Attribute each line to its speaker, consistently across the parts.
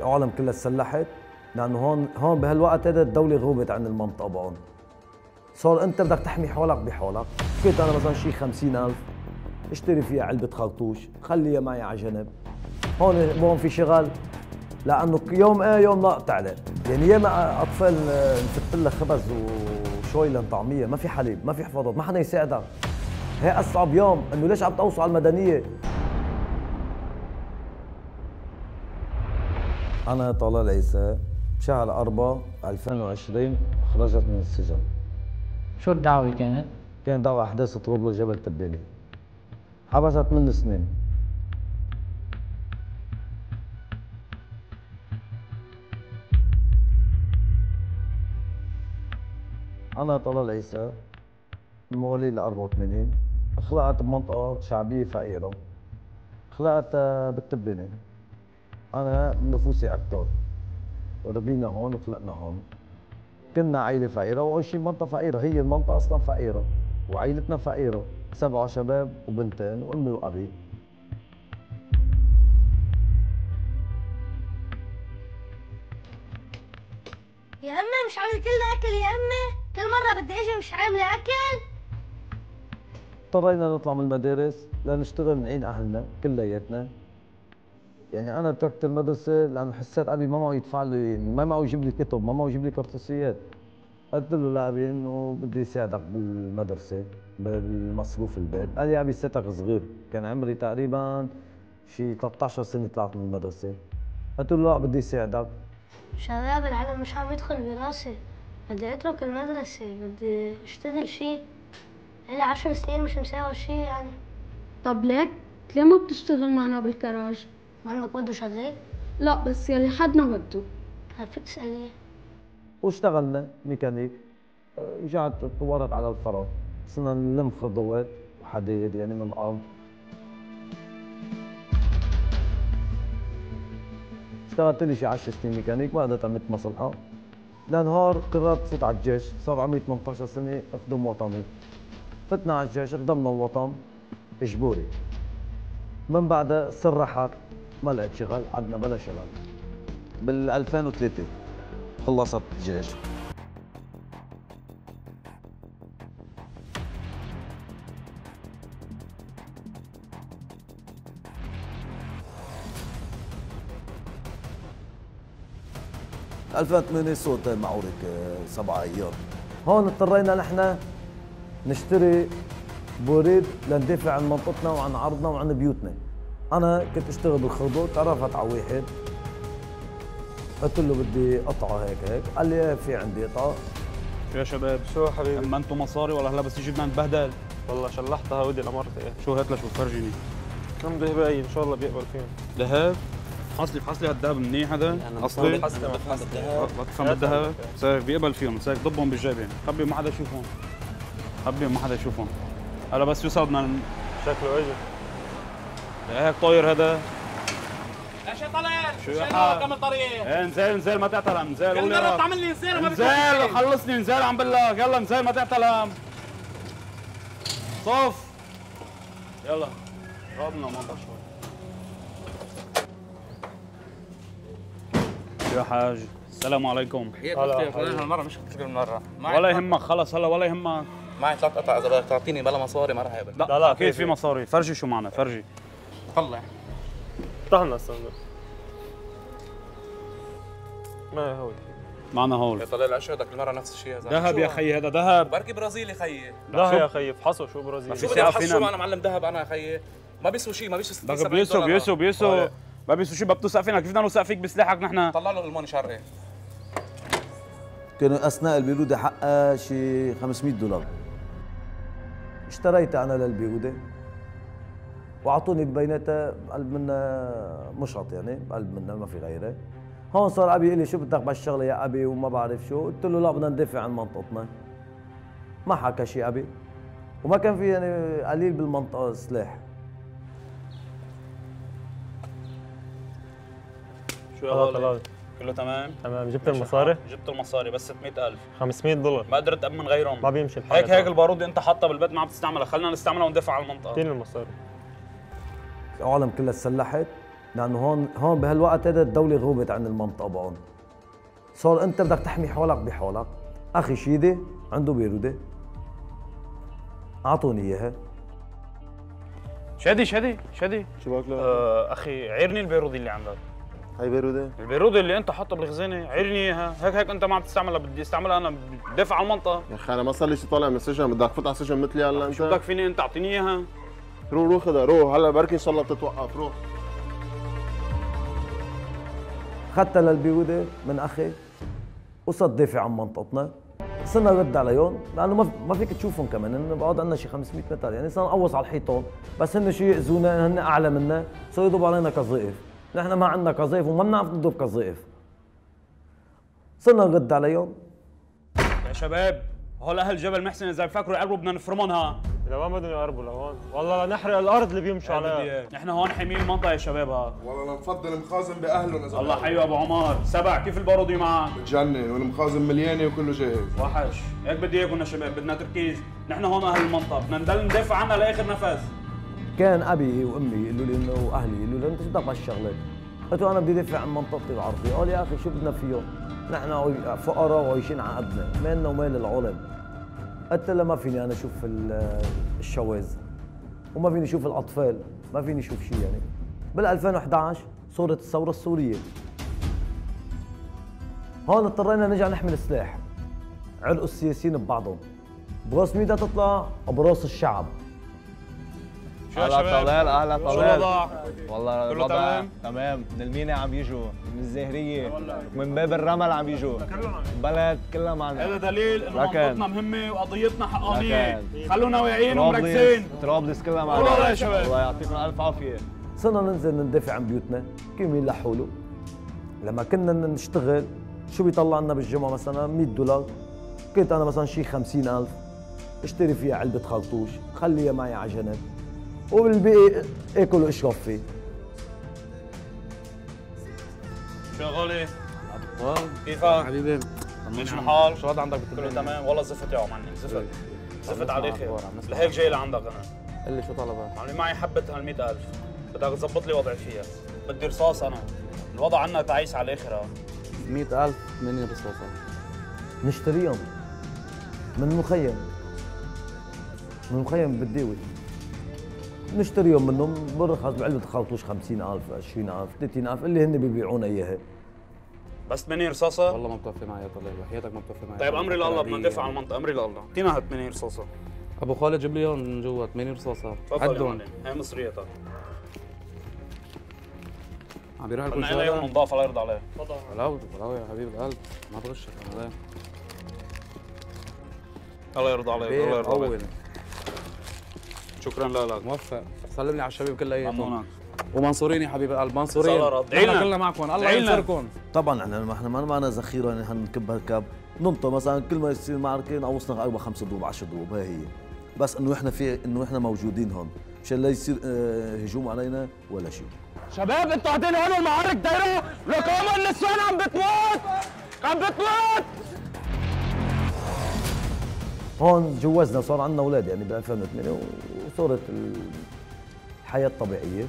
Speaker 1: العالم كلها تسلحت لأنه هون هون بهالوقت هذا الدولة غوبت عن المنطقة بقون صار أنت بدك تحمي حالك بحالك كنت أنا مثلا شي 50000 اشتري فيها علبة خرطوش خليها معي على جنب. هون هون في شغل لأنه يوم إيه يوم لا تعلق يعني ياما أطفال نفت لها خبز وشوي لطعميه ما في حليب ما في حفاضات ما حدا يساعدك هي أصعب يوم إنه ليش عم توصل على المدنية؟ أنا طلال عيسى بشهر 4 2020 خرجت من السجن.
Speaker 2: شو الدعوة كانت؟
Speaker 1: كان دعوة أحداث طرابلس جبل تبالي حبست من سنين. أنا طلال عيسى مواليد ال 84 خلقت بمنطقة شعبية فقيرة خلقت بالتبانة أنا نفوسي أكتر. ربينا هون وخلقنا هون. كنا عائلة فقيرة وعايشين منطقة فقيرة. هي المنطقة أصلا فقيرة وعائلتنا فقيرة. سبعة شباب وبنتين وأمي وأبي.
Speaker 3: يا أمي مش عامل كلنا أكل يا أمي؟ كل مرة بدي أجي مش عاملة أكل؟
Speaker 1: اضطرينا نطلع من المدارس لنشتغل نعين أهلنا كلياتنا. يعني أنا تركت المدرسة لأنه حسيت أبي ما معه يدفع لي ما معه يجيب لي كتب ما معه يجيب لي كرطاسيات قلت له لأبي إنه بدي ساعدك بالمدرسة بالمصروف البيت. قال لي أبي ساتك صغير كان عمري تقريبا شي 13 سنة طلعت من المدرسة. قلت له لا بدي ساعدك
Speaker 3: شباب العالم مش عم يدخل براسي بدي أترك المدرسة بدي أشتغل شي. لي عشر سنين مش مساوي شي يعني.
Speaker 4: طب ليك؟ ليه ما بتشتغل معنا بالكراج؟
Speaker 3: ما بده شغال
Speaker 4: لا بس يلي حدنا بده
Speaker 3: فيك تسأليه
Speaker 1: واشتغلنا ميكانيك. رجعت تطورت على الفرع صرنا نلم خضوات وحديد يعني من الأرض. اشتغلت لي شي 10 سنين ميكانيك ما قدرت عملت مصلحة. لنهار قررت فوت على الجيش. صار عمري 18 سنة أخدم وطني. فتنا على الجيش خدمنا الوطن. إجباري. من بعدها سرحت ما لقيت شغل عدنا بلا شغل بال 2003 خلصت الجيش. ألفين ثمانية صوت معورك سبعة أيام. هون اضطرينا نحن نشتري بوريد لندافع عن منطقتنا وعن عرضنا وعن بيوتنا. أنا كنت أشتغل بالخرطوط تعرفت على واحد. قلت له بدي قطعة هيك هيك. قال لي في عندي قطعة.
Speaker 5: شو يا شباب.
Speaker 6: شو حبيبي؟
Speaker 5: أما أنتم مصاري ولا هلا بس يجيبنا نتبهدل
Speaker 6: والله شلحتها ودي الامارة إيه.
Speaker 5: شو هات لشوف فرجيني.
Speaker 6: كم ذهبي إن شاء الله بيقبل فيهم.
Speaker 5: ذهب؟ حصلي حصلي هالذهب منيح هذا؟ أصلي؟
Speaker 6: حسن الذهب
Speaker 5: ما تفهم بالذهب سايق بيقبل فيهم. سايق ضبهم بالجيبين. خبي ما حدا يشوفهم. خبي ما حدا يشوفهم. هلا بس يوصل بدنا
Speaker 6: شكله اجى
Speaker 5: هيك طاير هذا
Speaker 7: إيش؟
Speaker 5: شو
Speaker 7: شو
Speaker 5: يا حال؟
Speaker 7: كم الطريق؟
Speaker 5: إيه انزل انزل ما تعتلم انزل
Speaker 7: كم
Speaker 5: قول
Speaker 7: مرة بتعمل لي انزين وما
Speaker 5: انزل خلصني انزل عم بالله يلا انزل ما تعتلم صف يلا ربنا ما شوي يا حاج السلام عليكم
Speaker 7: فلان هالمرة مش مشكلة من مرة
Speaker 5: ولا يهمك خلص هلا ولا يهمك
Speaker 7: معي ثلاث قطع اذا بدك تعطيني بلا مصاري ما رح اقبل
Speaker 5: لا
Speaker 6: لا،
Speaker 5: أكيد
Speaker 6: في-
Speaker 5: في مصاري فرجي شو معنا فرجي
Speaker 7: طلع.
Speaker 6: لنا الصندوق ما هو
Speaker 5: معنا هول.
Speaker 7: يا طلال اشهدك المرة نفس الشيء يا
Speaker 5: ذهب يا؟ خيي هذا ذهب.
Speaker 7: بركي برازيلي خيي.
Speaker 6: لا
Speaker 5: شو؟
Speaker 6: يا خيي افحصوا شو برازيلي.
Speaker 7: شو بدي
Speaker 5: ساعة
Speaker 7: افحص
Speaker 5: فينا-
Speaker 7: شو أنا معلم ذهب أنا خيي. ما بيسوى شيء ما بيسوى 60
Speaker 5: دقيقة
Speaker 7: 70
Speaker 5: بيسو
Speaker 7: دولار.
Speaker 5: بيسو بيسو
Speaker 6: طيب.
Speaker 5: ما بيسو شيء بتوثق فينا كيف بدنا نوثق فيك بسلاحك نحن.
Speaker 7: طلع له الموني شرقي
Speaker 1: كانوا أثناء البارودة حقها شي 500 دولار. اشتريتها أنا للبارودة وأعطوني ببيناتها قلب منها مشط يعني قلب منها ما في غيره. هون صار أبي يقول لي شو بدك بهالشغلة يا أبي وما بعرف شو؟ قلت له لا بدنا ندافع عن منطقتنا. ما حكى شيء أبي. وما كان في يعني قليل بالمنطقة سلاح.
Speaker 5: شو
Speaker 6: خلاص خلاص
Speaker 5: كله تمام؟
Speaker 6: تمام. جبت المصاري؟
Speaker 5: جبت المصاري بس 600000
Speaker 6: 500 دولار.
Speaker 5: ما قدرت أمن غيرهم.
Speaker 6: ما بيمشي الحال
Speaker 5: هيك هيك البارود أنت حاطها بالبيت ما عم تستعملها. خلينا نستعملها وندافع على المنطقة.
Speaker 6: اعطيني المصاري.
Speaker 1: العالم كلها تسلحت لأنه هون هون بهالوقت هذا الدولة غوبت عن المنطقة بعون صار أنت بدك تحمي حالك بحالك أخي شيدي عنده بيرودة. أعطوني إياها.
Speaker 5: شادي شادي شادي.
Speaker 6: شو باكله؟
Speaker 5: آه أخي عيرني البيرودي اللي عندك
Speaker 6: هاي بيرودة؟
Speaker 5: البيرودي اللي أنت حاطه بالخزانة عيرني إياها. هيك هيك أنت ما عم تستعملها بدي أستعملها أنا بدافع عن المنطقة.
Speaker 8: يا أخي أنا ما صار لي شي طالع من السجن بدك تفوت على السجن مثلي هلا
Speaker 5: شو بدك
Speaker 8: انت
Speaker 5: فيني أنت؟ أعطيني إياها.
Speaker 8: روح روح خدها روح. هلا بركي الله بتتوقف روح.
Speaker 1: اخذتها للبيودة من أخي وصرت دافع عن منطقتنا صرنا نرد عليهم لأنه ما ما فيك تشوفهم كمان. هن بقعد عندنا شي 500 متر يعني صرنا نقوص على الحيطان. بس هن شو يأذونا هن أعلى منا. صاروا يضربوا علينا قذائف نحن ما عندنا قذائف وما بنعرف نضرب قذائف صرنا نرد عليهم.
Speaker 5: يا شباب هول أهل جبل محسن إذا بفكروا يقربوا بدنا نفرمهم ها
Speaker 6: لوين بدهم يقربوا لهون؟ والله نحرق الأرض اللي بيمشوا عليها.
Speaker 5: نحن هون حاميين المنطقة يا شباب. ها
Speaker 9: والله نفضل مخازن بأهلهم اذا
Speaker 5: الله حيو أبو عمر. سبع كيف البارودي معك؟
Speaker 9: بتجنن والمخازن مليانة وكله جاهز.
Speaker 5: وحش. هيك بدي إياكم يا شباب بدنا تركيز. نحن هون أهل المنطقة. بدنا نضل ندافع عنها لآخر نفس.
Speaker 1: كان أبي وأمي يقولوا لي إنه وأهلي يقولوا لي أنت شو بدك بهالشغله؟ قلت له أنا بدي دافع عن منطقتي وعرضي، قال يا أخي شو بدنا فيهم؟ نحن فقراء وعايشين على قدنا، مالنا ومال العالم. قلت له ما فيني أنا أشوف ال- الشواذ وما فيني أشوف الأطفال، ما فيني أشوف شيء يعني. بال 2011 صورت الثورة السورية. هون اضطرينا نرجع نحمل سلاح. علقوا السياسيين ببعضهم. برأس مين تطلع؟ برأس الشعب.
Speaker 5: شو يا
Speaker 10: أهلا
Speaker 5: شباب
Speaker 10: طلال أهلا
Speaker 5: شو
Speaker 10: طلال
Speaker 5: الوضع
Speaker 10: والله الوضع
Speaker 5: تمام؟
Speaker 10: تمام من المينا عم يجوا من الزهرية من باب الرمل عم يجوا. بلد كلها معنا.
Speaker 5: هذا دليل
Speaker 10: إنه
Speaker 5: منطقتنا مهمة وقضيتنا حقانيه خلونا واعيين ومركزين.
Speaker 10: طرابلس كلها معنا.
Speaker 5: والله يا شباب.
Speaker 10: الله يعطيكم ألف عافية.
Speaker 1: صرنا ننزل ندافع عن بيوتنا. كيف مين لحوله؟ لما كنا نشتغل شو بيطلع لنا بالجمعة مثلا؟ 100 دولار. كنت أنا مثلا شي 50000 اشتري فيها علبة خرطوش. خليها معي على جنب. وبالباقي أكل وأشرب فيه.
Speaker 5: شغالي كيفك؟
Speaker 7: حبيبي.
Speaker 5: ماشي الحال؟
Speaker 7: شو هذا عندك
Speaker 5: كله تمام. والله زفت يا معلم زفت. زفت على الآخر لهيك جاي لعندك أنا.
Speaker 7: قل لي شو طلبك.
Speaker 5: معلم معي حبة هال 100000 بدك تظبط لي وضعي فيها. بدي رصاص أنا. الوضع عنا تعيس على الآخر ها
Speaker 7: 100000 مني رصاصة.
Speaker 1: نشتريهم. من المخيم من المخيم بالديوي. نشتريهم منهم. برخص بعلبة خرطوش 50000 20000 30000 اللي هن بيبيعونا إياها.
Speaker 5: بس 8 رصاصة
Speaker 7: والله ما بتوفي معي يا طلال وحياتك ما بتوفي معي
Speaker 5: طيب امري لله بدنا ندافع عن المنطقة. امري لله اعطينا هال 8 رصاصة
Speaker 7: أبو خالد جيب لي إياهم من جوا 8 رصاصة
Speaker 5: تفضل يا
Speaker 7: عدهم
Speaker 5: هي مصريتها
Speaker 7: عم بيروح لكم
Speaker 5: يوم
Speaker 7: شغلة
Speaker 5: نضاف الله يرضى عليه
Speaker 7: ولو ولو يا حبيب القلب. ما تغشك أنا
Speaker 5: الله يرضى عليك الله يرضى عليك. شكرا. لك
Speaker 7: موفق. سلم لي على الشباب كلياتهم
Speaker 5: ممنونك
Speaker 7: ومنصورين يا حبيب القلب. منصورين.
Speaker 5: دعينا.
Speaker 7: كلنا معكم. الله. ينصركم.
Speaker 1: طبعا إحنا ما إحنا ما معنا ذخيرة يعني حنكب هالكب ننطر مثلا كل ما يصير معركة نقوصنا أربع خمس ضروب 10 ضروب هاي هي. بس إنه إحنا في إنه إحنا موجودين هون. مشان لا يصير آه هجوم علينا ولا شيء.
Speaker 10: شباب أنتوا قاعدين هون المعارك دايرة. لكم النسوان عم بتموت. عم بتموت.
Speaker 1: هون جوزنا صار عندنا أولاد يعني ب 2008 وصارت الحياة الطبيعية.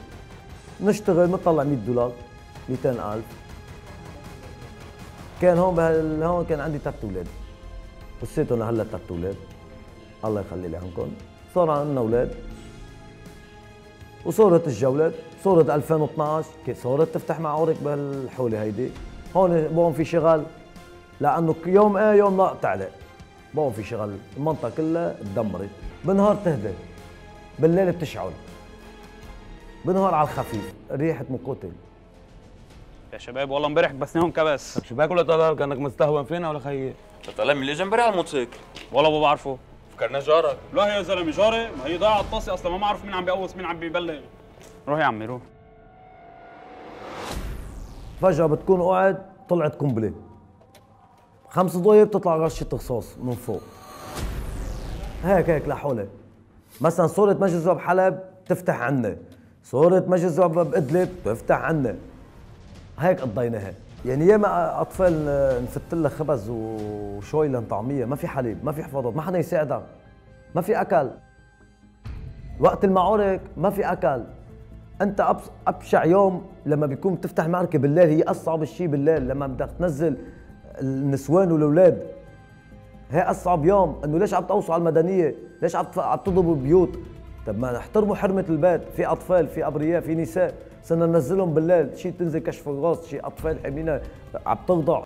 Speaker 1: نشتغل نطلع 100 دولار 200000 كان هون بهال هون كان عندي ثلاث أولاد. وصيتهم لهلا ثلاث أولاد. الله يخلي لي عنكم صار عندنا أولاد. وصارت الجولات صارت 2012 كي صارت تفتح معارك بهالحولة هيدي. هون بون في شغل لأنه يوم إيه يوم لا تعلق. بون في شغل المنطقة كلها تدمرت. بالنهار تهدى. بالليل بتشعل. بالنهار على الخفيف. ريحة مقتل
Speaker 5: يا شباب والله امبارح كبسناهم كبس.
Speaker 10: شو باكل طلال. كأنك مستهون فينا ولا خيي
Speaker 6: طلع من اللي جنبي على الموتوسيكل؟
Speaker 5: والله ما بعرفه.
Speaker 6: فكرنا جارك.
Speaker 5: لا يا زلمة جاري. ما هي ضاعت الطاسه أصلا. ما بعرف مين عم بيقوص مين عم بيبلغ روح يا عمي روح.
Speaker 1: فجأة بتكون قاعد طلعت قنبلة. خمس ضوية بتطلع رشة رصاص من فوق. هيك هيك لحولك مثلا صورة مجلس نواب حلب تفتح عنا صورة مجلس نواب بإدلب تفتح عنا هيك قضيناها يعني ياما أطفال نفت لها خبز وشويلة طعمية ما في حليب ما في حفاضات ما حدا يساعدها. ما في أكل. وقت المعارك ما في أكل. أنت أبشع يوم لما بيكون تفتح معركة بالليل هي أصعب شيء بالليل لما بدك تنزل النسوان والأولاد. هي أصعب يوم إنه ليش عم توصوا على المدنية؟ ليش عم عم تضربوا بيوت؟ طب ما نحترموا حرمة البيت. في أطفال في أبرياء في نساء. صرنا ننزلهم بالليل. شيء تنزل كشف الراس شيء أطفال حاملين. عم ترضع